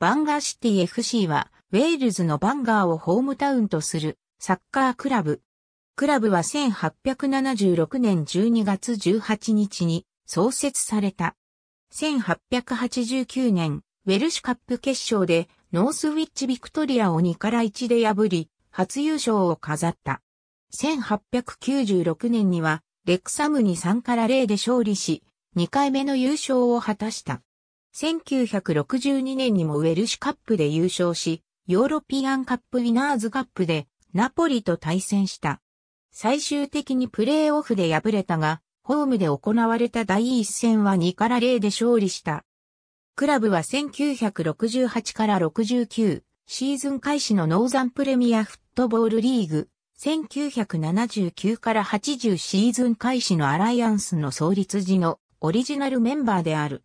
バンガーシティ FC は、ウェールズのバンガーをホームタウンとするサッカークラブ。クラブは1876年12月18日に創設された。1889年、ウェルシュカップ決勝でノースウィッチビクトリアを2から1で破り、初優勝を飾った。1896年には、レクサムに3から0で勝利し、2回目の優勝を果たした。1962年にもウェルシュカップで優勝し、ヨーロピアンカップウィナーズカップでナポリと対戦した。最終的にプレーオフで敗れたが、ホームで行われた第一戦は2から0で勝利した。クラブは1968から69シーズン開始のノーザンプレミアフットボールリーグ、1979から80シーズン開始のアライアンスの創立時のオリジナルメンバーである。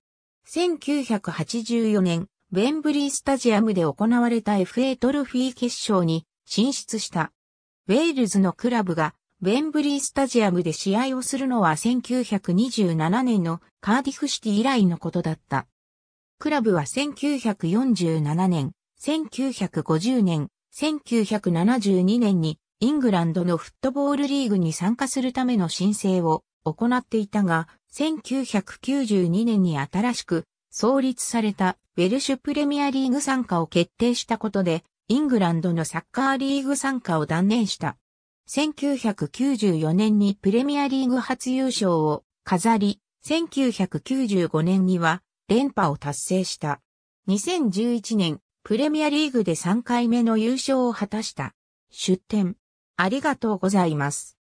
1984年、ウェンブリースタジアムで行われた FA トロフィー決勝に進出した。ウェールズのクラブがウェンブリースタジアムで試合をするのは1927年のカーディフシティ以来のことだった。クラブは1947年、1950年、1972年にイングランドのフットボールリーグに参加するための申請を行っていたが、1992年に新しく創立されたウェルシュプレミアリーグ参加を決定したことで、イングランドのサッカーリーグ参加を断念した。1994年にプレミアリーグ初優勝を飾り、1995年には連覇を達成した。2011年、プレミアリーグで3回目の優勝を果たした。出展。ありがとうございます。